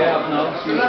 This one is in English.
Yeah, no. Good.